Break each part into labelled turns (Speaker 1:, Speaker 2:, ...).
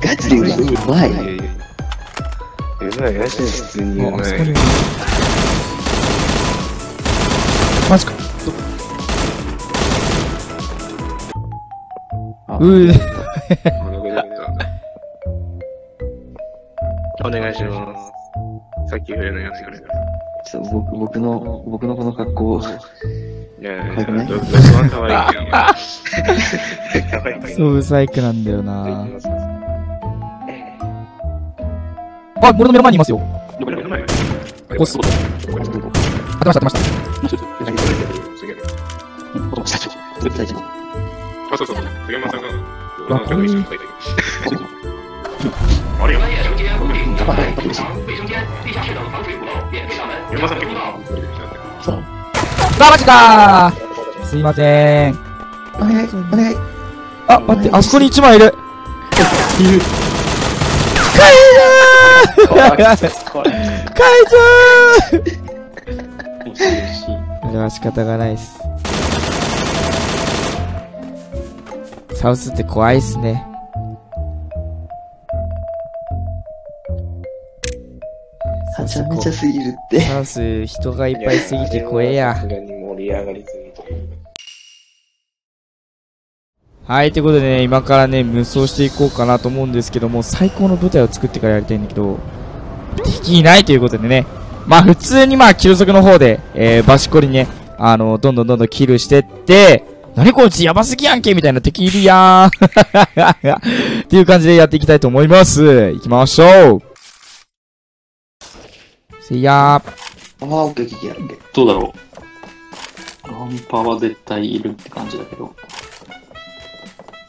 Speaker 1: ガチでうまい。うまい。
Speaker 2: うまいらしい普通にう
Speaker 3: あ、
Speaker 2: まい
Speaker 3: あそこにいる。マジか。
Speaker 1: あ
Speaker 3: うー。
Speaker 2: お願いします。さっき触れのやつくれ。
Speaker 1: ちょっと僕僕の、僕のこの格好、
Speaker 2: いやいや、
Speaker 1: い
Speaker 2: ど、どこは可愛いけど。可愛いけど。
Speaker 3: そう、ブサイクなんだよな。あ、俺の目の前にいますよ。
Speaker 2: どこに目の前
Speaker 3: ここす。当てました、当てました。
Speaker 2: あ、そうそう。杉山さんが、
Speaker 3: あ
Speaker 2: ちょっと一緒に書いてる。あさん結構、
Speaker 1: そう。
Speaker 3: あ、マジかーすいません。
Speaker 1: お願い、お願い。
Speaker 3: あ、待って、あそこに一枚いる。カイジャーカイジャー これは仕方がないっす。サウスって怖いっすね。
Speaker 1: はちゃめちゃすぎるって。
Speaker 3: サウス人がいっぱいすぎて怖えや
Speaker 2: さ。すがに盛り上がりすぎ
Speaker 3: はい、ということでね、今からね、無双していこうかなと思うんですけども、最高の舞台を作ってからやりたいんだけど、敵いないということでね、まあ普通にまあ、キル族の方で、えー、バシコリにね、あの、どんどんどんどんキルしてって、何こいつやばすぎやんけみたいな敵いるやーん っていう感じでやっていきたいと思います。行きましょうせいやー。
Speaker 1: ああ、オッケーオッケーオッケー。
Speaker 4: どうだろう。ガンパは絶対いるって感じだけど、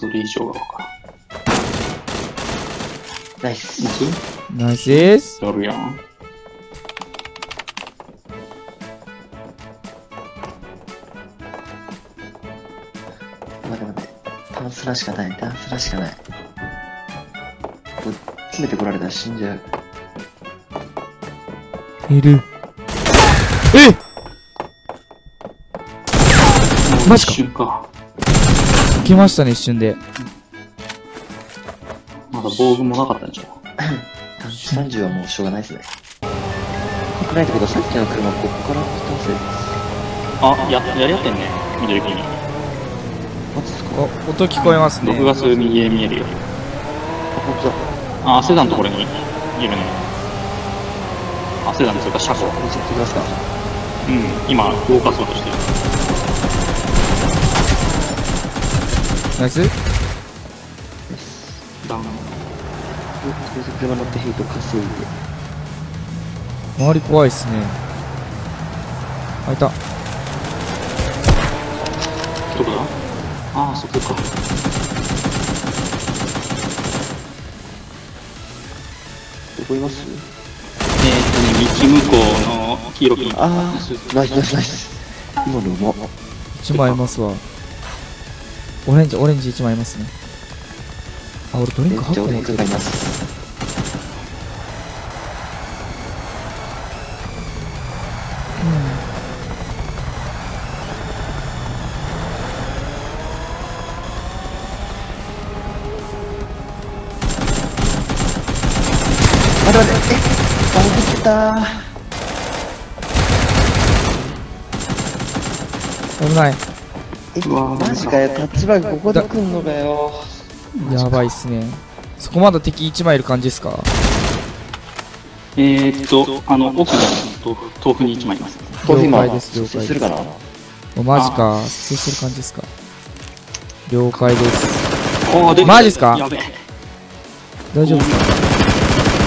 Speaker 4: それ以上がわか
Speaker 1: ナイス。
Speaker 3: ナイスです。
Speaker 4: つやるやん。
Speaker 1: 待って待って。ダンスラしかない。ダンスラしかない。これ詰めてこられたら死んじゃう。
Speaker 3: いる。えマジか
Speaker 4: 一瞬か。
Speaker 3: いけましたね、一瞬で。
Speaker 4: まだ防具もなかったんじゃん。
Speaker 1: ダンス30はもうしょうがないですね。こないってことはさっきの車ここから来たせいです。
Speaker 4: あ、や、やり合ってんね。緑木に。
Speaker 1: マジですか？
Speaker 3: お、音聞こえますね。
Speaker 4: 6月右へ見えるよ。
Speaker 1: あ、本当だ。
Speaker 4: あ、セダンのところにいるね。あ、セダンというか車庫。うん、今、動かそうとしてる。
Speaker 3: ナイス
Speaker 4: ダウン。
Speaker 1: 車乗ってヘイト稼いで。
Speaker 3: 周り怖いっすね。あ、いた。
Speaker 4: どこだ？ああ、そこか。
Speaker 1: どこいます？
Speaker 4: えーっとね、道向こうの黄色き。
Speaker 1: あー、ナイスナイスナイス。今のうまっ。
Speaker 3: 一枚いますわ。オレンジ、オレンジ一枚いますね。あ、俺ドリンク8
Speaker 1: めっちゃ
Speaker 3: 個持って
Speaker 1: ます。待って待って、え、バグった
Speaker 3: 危ない。
Speaker 1: え、マジかよ、タッチバグここで来んのかよ。
Speaker 3: やばいっすね。そこまだ敵一枚いる感じですか？
Speaker 4: えーっと、あの、奥の豆腐豆腐に1枚います。
Speaker 1: これ今、
Speaker 3: 了解です了解です
Speaker 1: するかな？
Speaker 3: お、マジか。接する感じですか？了解です。
Speaker 4: ああ、出てきた
Speaker 3: マジっすか？
Speaker 4: やべえ。
Speaker 3: 大丈夫ですか？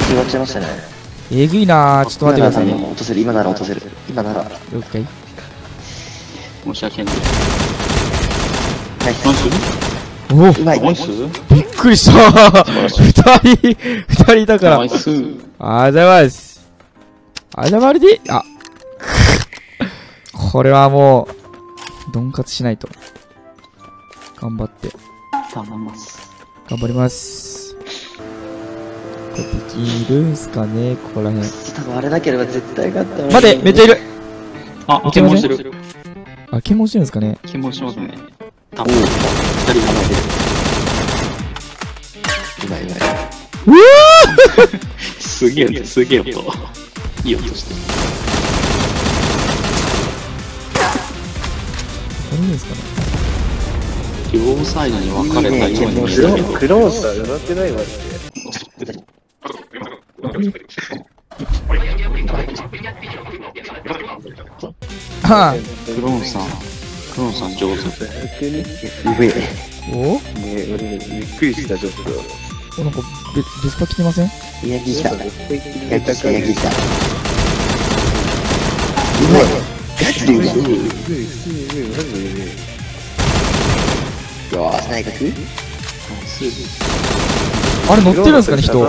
Speaker 1: 終わっちゃいましたね。
Speaker 3: えぐいなー。ちょっと待ってくださいね。
Speaker 1: 今なら落とせる、今なら落とせる。今なら。
Speaker 3: 了解。
Speaker 4: 申し訳ない。
Speaker 3: おお。
Speaker 4: ナイス
Speaker 3: びっくりした二人、二人いたから。
Speaker 4: ナイス
Speaker 3: ありがとうございます。あざまるで、あ、これはもう、ドンカツしないと。頑張って、
Speaker 4: 頼みます。
Speaker 3: 頑張ります。これできるんすかね？ここら辺。
Speaker 1: 多分あれなければ絶対勝った
Speaker 3: 待てめっちゃいる
Speaker 4: あ、検問してる。
Speaker 3: あ、検問してるんですかね？
Speaker 4: 検問しますね。多
Speaker 1: おう
Speaker 4: 分、二人
Speaker 1: 離れてるうまいうまい。
Speaker 4: すげえ、すげえ。音。いい音してる。
Speaker 3: これですかね
Speaker 4: 両サイドに分かれたように見え。るけど。
Speaker 5: クローンさん、なってないわ。
Speaker 3: はあ
Speaker 4: クローンさん、クローンさん上手。
Speaker 5: 急に？ね
Speaker 1: 上。
Speaker 3: お？
Speaker 5: 俺ね、びっくりした、ちょっと。
Speaker 3: おなんかベベスパ来てません？
Speaker 1: ヤギ来た。ヤギ来た、ヤギ来た。うまい。ガチでうまい。よーし、内閣
Speaker 3: あれ乗ってるんですかね人？こ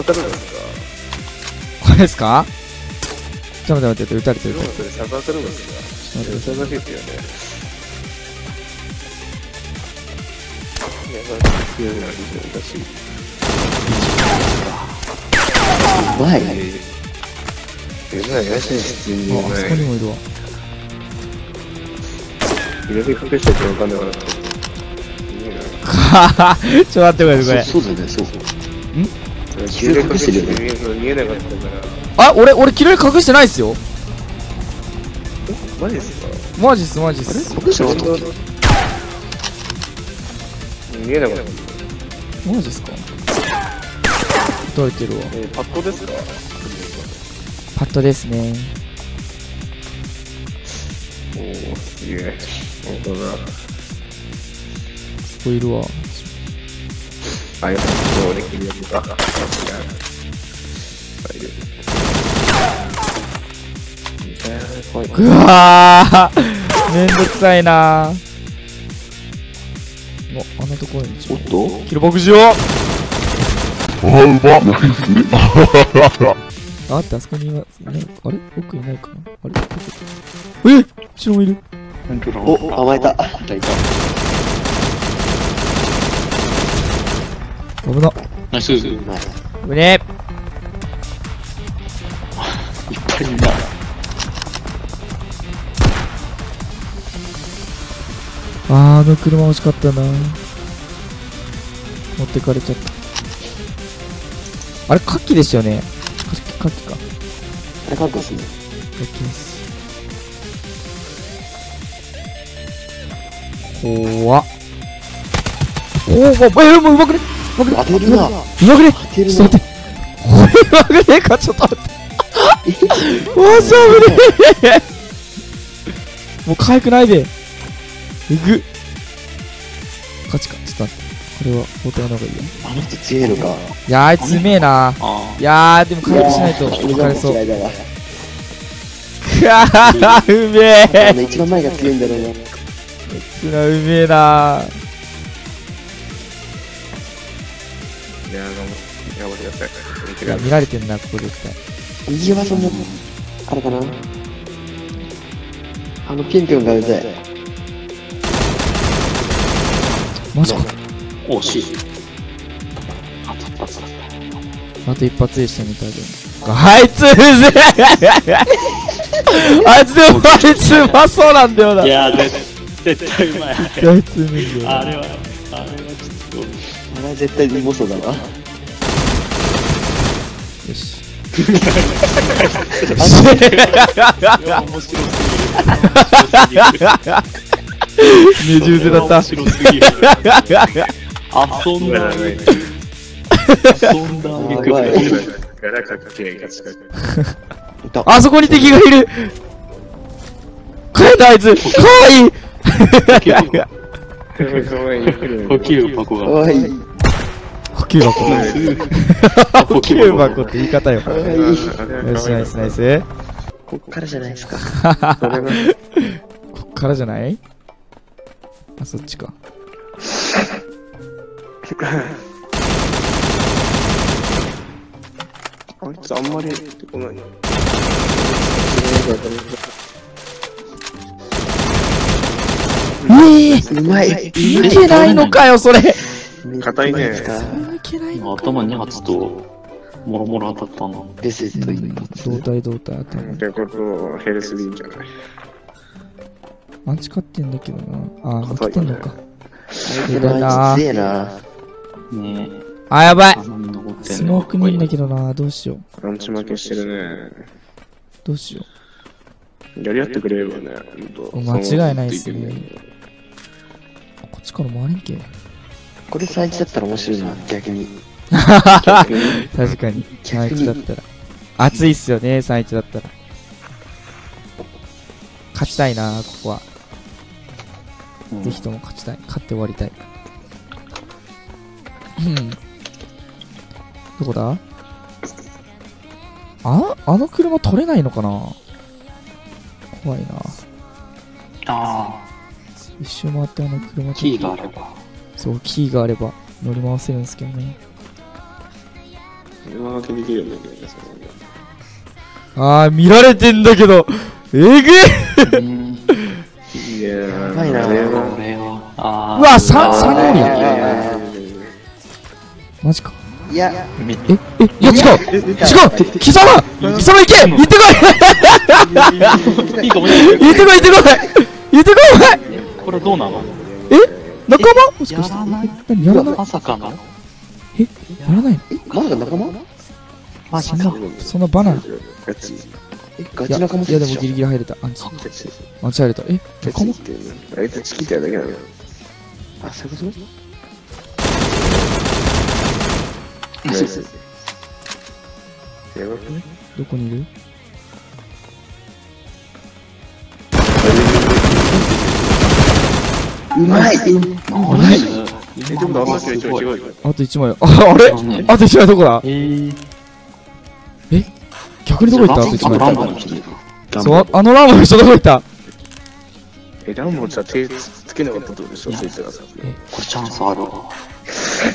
Speaker 3: れですか？ちょっと待って待って撃たれてるちょっと待って
Speaker 5: それだけですよね。いや、強いな、私。
Speaker 1: うまい。
Speaker 5: えらい、怪しい普通に。
Speaker 3: ああそこにもいるわ
Speaker 5: 入れて隠しててわかんな。いいな。
Speaker 3: ははちょっと待ってくださいこ
Speaker 1: そうそうだね、そう。
Speaker 5: 入れて隠してて見えなかったから。
Speaker 3: れあ俺俺キル隠してないっすよ
Speaker 5: マジですか
Speaker 3: マジっすマジっす
Speaker 1: 隠してなかった
Speaker 5: 見えなかった。
Speaker 3: マジっすか？撃たれてるわ
Speaker 5: え、パッドですか？
Speaker 3: パッドですね
Speaker 5: おー、すげえ。本当だ。
Speaker 3: そこいるわ
Speaker 5: あ、やっぱそうできるやつか。さすが。いる。
Speaker 3: うわー めんどくさいなおあんなところに
Speaker 1: おっと？
Speaker 3: キル牧場あってあそこにいますねあれ？奥いないかな？あれ？え？後ろもいる。
Speaker 1: お、甘えた。
Speaker 4: いた。
Speaker 3: 危な
Speaker 4: ナイス。いっ
Speaker 1: うまい。
Speaker 3: 危ね
Speaker 4: ぱいいんだ。
Speaker 3: あーあの車欲しかったな。持ってかれちゃった。あれカキでしたよね。カキカキか。
Speaker 1: あれ、かっこいいっすね。
Speaker 3: カキです。怖っ。おおえもううまくね。うまくね。
Speaker 1: 当てるな。
Speaker 3: うまくね。
Speaker 1: 当てるな。
Speaker 3: ちょっと。待って。これうまくねえかちょっと待って。マジ危ねえ。もう可愛くないでえぐっ勝ちかちょっと待ってこれは交代の方がいいよ
Speaker 1: あの人強いのか。
Speaker 3: いやーあいつうめえな
Speaker 4: あ
Speaker 3: いやーでも回復しないと
Speaker 1: 俺が
Speaker 3: 疲れそう
Speaker 1: 嫌いだわ。
Speaker 3: くわーうめえ
Speaker 1: 一番前が強いんだろうな。
Speaker 3: つなうめえなー
Speaker 5: いや、頑張ってください。見てください。
Speaker 3: いや見られてんなここ絶対
Speaker 1: 右はそんな、あれかなあのピンピョンがうざい。
Speaker 3: マジか
Speaker 4: 惜しい。あたったあたった。
Speaker 3: あと一発でしたね多分あいつうぜえあいつでもあいつうまそうなんだよない
Speaker 4: やー、絶対うまい。
Speaker 3: あいつうめえよな
Speaker 4: あれは、あれはちょっと。
Speaker 1: あれは絶対にモソだわ。
Speaker 3: よし
Speaker 4: 面白すぎる。面白すぎる。
Speaker 3: ねじ伏せだった
Speaker 4: 面白すぎる。遊んだ。遊んだ。
Speaker 1: やばい。
Speaker 5: ガラかけ、ガチかけ。
Speaker 1: いた。
Speaker 3: あそこに敵がいる 帰ったあいつかわいい
Speaker 5: かわいい。
Speaker 4: 呼吸箱が。
Speaker 1: かわいい。
Speaker 3: 呼吸 箱呼吸箱って言い方よ
Speaker 1: かわいい。
Speaker 3: よしナイスナイス
Speaker 1: こっからじゃないですか。
Speaker 3: こっからじゃない？あそっちか
Speaker 5: あいつあんまり出てこないな。
Speaker 3: ええ
Speaker 1: うまい。
Speaker 3: いけないのかよそれ
Speaker 5: 硬いね
Speaker 1: ですか
Speaker 3: いの
Speaker 4: 頭2発と、もろもろ当たったな。
Speaker 1: レセット一発。
Speaker 3: 胴体胴体頭
Speaker 5: ってこと、ヘルスでいいんじゃない？
Speaker 3: アンチ勝ってんだけどなあ勝ってんのか
Speaker 1: 相手のあいつ強えな。
Speaker 4: ね
Speaker 3: あやばいス
Speaker 4: の
Speaker 3: モークねえんだけどな、どうしよう。
Speaker 5: ランチ負けしてるね。
Speaker 3: どうしよ
Speaker 5: やり合ってくれればね、ほんと
Speaker 3: 間違いないっすねう。こっちから回れんけ。
Speaker 1: これ最一だったら面白いな、逆に。
Speaker 3: 確かに。
Speaker 1: 逆に
Speaker 3: 3-1だったら。熱いっすよね、3-1だったら。勝ちたいな、ここは。
Speaker 4: うん
Speaker 3: ぜひとも勝ちたい。勝って終わりたい。うん。どこだ？あ、あの車取れないのかな？怖いな。
Speaker 4: あ
Speaker 3: 一周回ってあの車
Speaker 4: あ、キーがあれば。
Speaker 3: そう、キーがあれば乗り回せるんですけどね。
Speaker 5: 今分けできるんだけどね、
Speaker 3: あー、見られてんだけど、えぐ。い
Speaker 5: やー、
Speaker 1: やばいな。
Speaker 4: これは、ああ。
Speaker 3: うわさ
Speaker 4: あー
Speaker 3: 三人おるやマジか。
Speaker 1: いや、
Speaker 3: え、え、いや違う。違う。貴様貴様行け。行ってこい。行ってこい行ってこい。行ってこい
Speaker 4: これどうなの？
Speaker 3: 仲間？もしかして。
Speaker 4: やらない？まさかの？
Speaker 3: やらないの？
Speaker 1: え、まだ仲間？
Speaker 4: マ
Speaker 3: そんな、そんなバナナ。い
Speaker 5: ガチ。
Speaker 1: え、ガチ
Speaker 3: や、
Speaker 1: 仲間
Speaker 3: いやでもギリギリ入れた。アンチ。
Speaker 5: ガチ。
Speaker 3: アンチ入れた。え、
Speaker 5: ガ
Speaker 3: 仲間？
Speaker 5: あいつチキたいだけなのよ。
Speaker 1: あ、そういうこと？
Speaker 5: ナイス。やばくね
Speaker 3: どこにいる？
Speaker 1: うまい
Speaker 5: う違う違う。
Speaker 3: あと1枚。あ、あれ？
Speaker 4: うん
Speaker 3: あと1枚どこだ？
Speaker 4: えー、
Speaker 3: 逆にどこ行った？あと1
Speaker 4: ランボ
Speaker 3: 枚。
Speaker 4: の人
Speaker 3: そう、ああのランの人どこ行った？
Speaker 5: え、ランボさ、手つけなかったってことでしょ。
Speaker 4: これチャンスあるわ。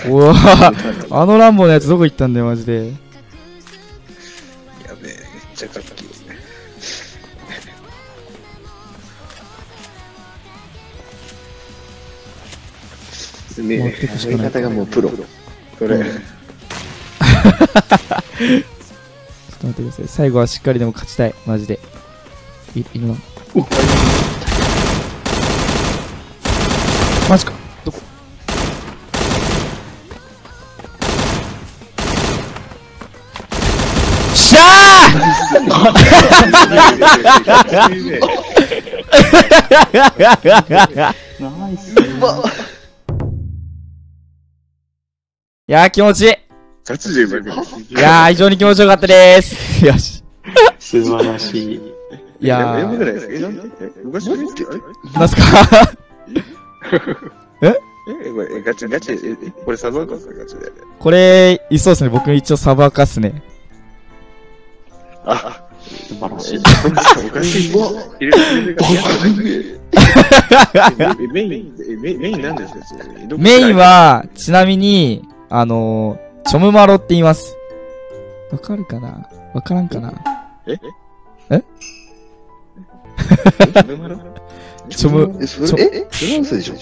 Speaker 3: うわぁ、あのランボのやつどこ行ったんだよ、マジで。
Speaker 5: やべえ、めっちゃかっこいい。ね
Speaker 3: 持ってくしかない。
Speaker 1: やり方がもうプロ。
Speaker 5: これ、
Speaker 3: と待ってください。最後はしっかりでも勝ちたい。マジで。い、いるな。マジか。どこ？しゃー
Speaker 4: ナイス。
Speaker 3: いやー気持ちいい。
Speaker 5: ガチでうまく
Speaker 3: いやー非常に気持ちよかったです。よし。
Speaker 4: 素晴らしい。
Speaker 3: いや
Speaker 5: やばくない
Speaker 3: ー、
Speaker 5: ですかえ、なんでえ、昔のって、
Speaker 3: なんすか
Speaker 5: え、これ、えガチ、ガチ、え、えこれサバかすかガチで。
Speaker 3: これ、いそうですね。僕一応サバかっすね。
Speaker 5: あ、
Speaker 4: 素晴らしい。
Speaker 5: おかしい。メイン、えメイン、メインなんですか
Speaker 3: メイン、は、ちなみに、あのー、チョムマロって言います。わかるかな？わからんかな？チ ョム、
Speaker 1: え、それ、え、それは嘘でしょ？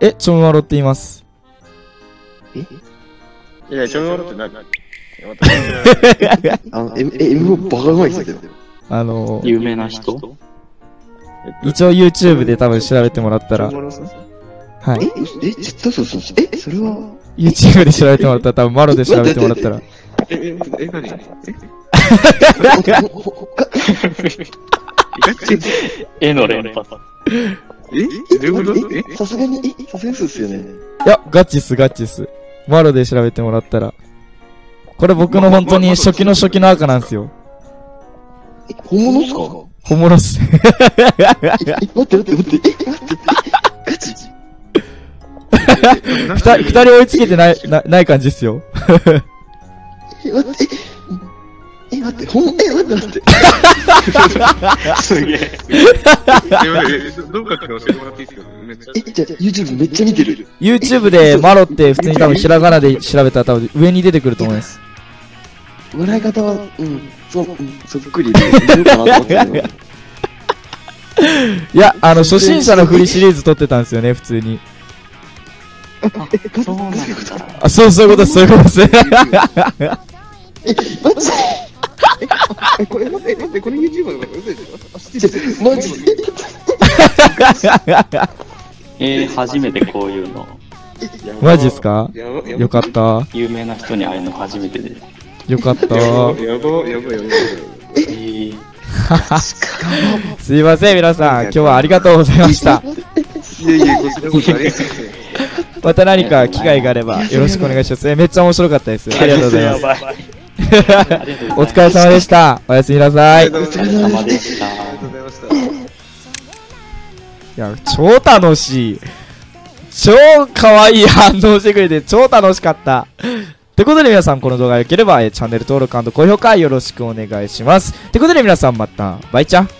Speaker 3: え、チョムマロって言います。
Speaker 5: いや、ちょうどって何私
Speaker 1: あの、M、え M バカうまいっすよ。
Speaker 3: あのー、
Speaker 4: 有名な人？
Speaker 3: 一応 YouTube で多分調べてもらったら、はい。
Speaker 1: え、え、絶対そうそうそう。え、それは、
Speaker 3: YouTube で調べてもらったら、多分マロで調べてもらったら、
Speaker 5: え、え、え、何？え、
Speaker 4: の連発。
Speaker 5: えどういうこと？え
Speaker 1: えさすがに、え、さすがにそうっすよね。
Speaker 3: いや、ガチっす、ガチっす。マロで調べてもらったら。これ僕の本当に初期の初期の赤なんですよ。
Speaker 1: え、本物っすか？
Speaker 3: 本物っす。
Speaker 1: え、待って待って待って、え、待って、え、ガチ？
Speaker 3: 二人、二人追いつけてない、な、ない感じっすよ。
Speaker 1: え、待って、え、え、待って、ほん、え、待って待って。
Speaker 4: すげえ。
Speaker 5: え、どうかって教えてもらっていいですかめっちゃ。
Speaker 1: え、じゃあ、YouTube めっちゃ見てる。
Speaker 3: YouTube でマロって普通に多分ひらがなで調べたら多分上に出てくると思います。
Speaker 1: 笑い方は、うん、そ、うん、そっくりで、見ようかなと思ってたけど。
Speaker 3: いや、あの、初心者のフリシリーズ撮ってたんですよね、普通に。
Speaker 4: そうなんだ。
Speaker 3: あ、そう、そういうことです、そういうことです。
Speaker 1: え、マジえ、これ待って、待って、これ YouTuber の方嘘でしょあ、知ってる。マジで。
Speaker 4: えー、初めてこういうの。
Speaker 3: マジっすか？よかった。
Speaker 4: 有名な人に会えるの初めてです。
Speaker 3: よかった。
Speaker 5: やば、やば、やば、
Speaker 3: すいません、皆さん。今日はありがとうございました。
Speaker 5: いやいや、こちらこそありがとうございます。
Speaker 3: また何か機会があれば よろしくお願いします。えめっちゃ面白かったです。ありがとうございます。お疲れ様でした。おやすみなさい。い
Speaker 5: ありがとうございました。
Speaker 4: お疲れ様でした。
Speaker 5: ありがとうございました。
Speaker 3: や、超楽しい。超可愛い反応してくれて超楽しかった。ってことで皆さんこの動画が良ければ、えーチャンネル登録高評価よろしくお願いします。ってことで皆さんまた、バイチャ